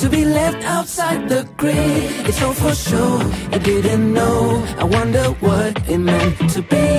to be left outside the grid. It's all for sure. I didn't know. I wonder what it meant to be.